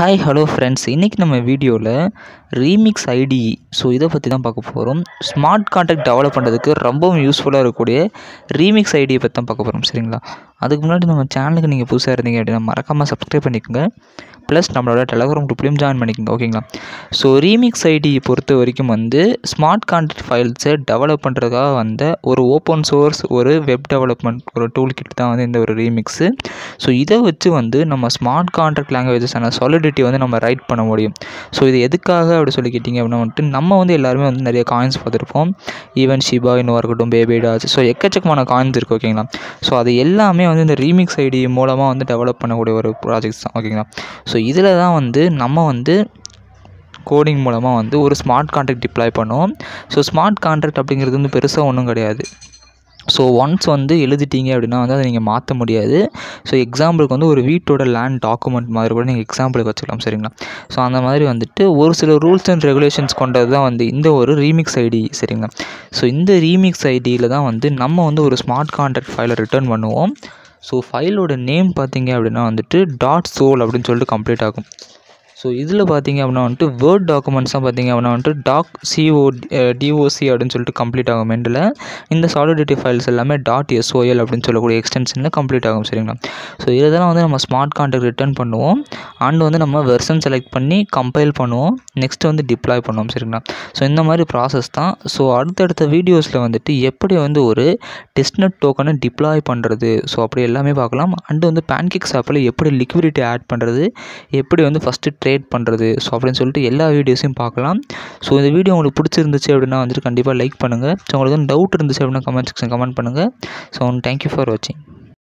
Hi hello friends இன்றைக்கி நம்ம வீடியோவில் ரீமிக்ஸ் ஐடி ஸோ இதை பற்றி தான் பார்க்க போகிறோம் ஸ்மார்ட் கான்டாக்ட் டெவலப் பண்ணுறதுக்கு ரொம்பவும் யூஸ்ஃபுல்லாக இருக்கக்கூடிய ரீமிக்ஸ் ஐடியை பற்றி தான் பார்க்க போகிறோம் சரிங்களா? அதுக்கு முன்னாடி நம்ம சேனலுக்கு நீங்கள் புதுசாக இருந்தீங்க அப்படின்னா மறக்காமல் சப்ஸ்கிரைப் பண்ணிக்கோங்க. ப்ளஸ் நம்மளோட டெலகிராம் குரூப்லேயும் ஜாயின் பண்ணிக்கோங்க ஓகேங்களா ஸோ ரீமிக்ஸ் ஐடி பொறுத்த வரைக்கும் வந்து ஸ்மார்ட் கான்டாக்ட் ஃபைல்ஸை டெவலப் பண்ணுறதுக்காக வந்த ஒரு ஓப்பன் சோர்ஸ் ஒரு வெப் டெவலப்மெண்ட் ஒரு டூல் கிட் தான் வந்து இந்த ஒரு ரீமிக்ஸு ஸோ இதை வச்சு வந்து நம்ம ஸ்மார்ட் கான்ட்ராக்ட் லாங்குவேஜஸான சாலிடிட்டி வந்து நம்ம ரைட் பண்ண முடியும். ஸோ இது எதுக்காக அப்படி சொல்லி கேட்டிங்க அப்படின்னா வந்துட்டு நம்ம வந்து எல்லாருமே வந்து நிறைய காயின்ஸ் பார்த்துருப்போம். ஈவன் ஷிபா இன்னும் இருக்கட்டும் பேபி டாச் ஸோ எக்கச்சக்கமான காயின்ஸ் இருக்குது ஓகேங்களா ஸோ அது எல்லாமே வந்து இந்த ரீமிக்ஸ் ஐடி மூலமாக வந்து டெவலப் பண்ணக்கூடிய ஒரு ப்ராஜெக்ட்ஸ் தான் ஓகேங்களா ஸோ இதில் தான் வந்து நம்ம வந்து கோடிங் மூலமாக வந்து ஒரு ஸ்மார்ட் கான்ட்ராக்ட் டிப்ளாய் பண்ணுவோம் ஸோ ஸ்மார்ட் கான்ட்ராக்ட் அப்படிங்கிறது வந்து பெருசாக ஒன்றும் கிடையாது. ஸோ ஒன்ஸ் வந்து எழுதிட்டீங்க அப்படின்னா வந்து அதை நீங்கள் மாற்ற முடியாது. ஸோ எக்ஸாம்பிளுக்கு வந்து ஒரு வீட்டோட லேண்ட் டாக்குமெண்ட் மாதிரி கூட நீங்கள் எக்ஸாம்பிளுக்கு வச்சுக்கலாம் சரிங்களா? ஸோ அந்த மாதிரி வந்துட்டு ஒரு சில ரூல்ஸ் அண்ட் ரெகுலேஷன்ஸ் கொண்டது தான் வந்து இந்த ஒரு ரீமிக்ஸ் ஐடி சரிங்களா? ஸோ இந்த ரீமிக்ஸ் ஐடியில் தான் வந்து நம்ம வந்து ஒரு ஸ்மார்ட் கான்ட்ராக்ட் ஃபைலை ரிட்டர்ன் பண்ணுவோம். ஸோ ஃபைலோட நேம் பார்த்தீங்க அப்படின்னா வந்துட்டு டாட் சோல் அப்படின்னு சொல்லிட்டு கம்ப்ளீட் ஆகும். ஸோ இதில் பார்த்தீங்க அப்படின்னா வந்துட்டு வேர்ட் டாக்குமெண்ட்ஸ்லாம் பார்த்தீங்க அப்படின்னா வந்துட்டு டாக் சிஓ டிஓசி அப்படின்னு சொல்லிட்டு கம்ப்ளீட் ஆகும் மெண்டில் இந்த சாலிடிட்டி ஃபைல்ஸ் எல்லாமே டாட் எஸ்ஓஎல் அப்படின்னு சொல்லக்கூடிய எக்ஸ்டென்ஷனில் கம்ப்ளீட் ஆகும் சரிங்களா? ஸோ இதெல்லாம் வந்து நம்ம ஸ்மார்ட் கான்டாக்ட் ரிட்டர்ன் பண்ணுவோம். அண்ட் வந்து நம்ம வெர்ஷன் செலக்ட் பண்ணி கம்பைல் பண்ணுவோம். நெக்ஸ்ட் வந்து டிப்ளாய் பண்ணுவோம் சரிங்களா? ஸோ இந்த மாதிரி ப்ராசஸ் தான். ஸோ அடுத்தடுத்த வீடியோஸில் வந்துட்டு எப்படி வந்து ஒரு டெஸ்ட்நெட் டோக்கனை டிப்ளாய் பண்ணுறது ஸோ அப்படி எல்லாமே பார்க்கலாம். அண்டு வந்து பேன்கேக் ஆப்பில் எப்படி லிக்விடிட்டி ஆட் பண்ணுறது எப்படி வந்து ஃபஸ்ட்டு கிரியேட் பண்ணுறது ஸோ அப்படின்னு சொல்லிட்டு எல்லா வீடியோஸையும் பார்க்கலாம். ஸோ இந்த வீடியோ உங்களுக்கு பிடிச்சிருந்துச்சு அப்படின்னா வந்துட்டு கண்டிப்பாக லைக் பண்ணுங்கள் ஸோ உங்களுக்கு வந்து டவுட் இருந்துச்சு அப்படின்னா கமெண்ட் செக்ஷன் கமெண்ட் பண்ணுங்கள் ஸோ தேங்க்யூ ஃபார் வாட்சிங்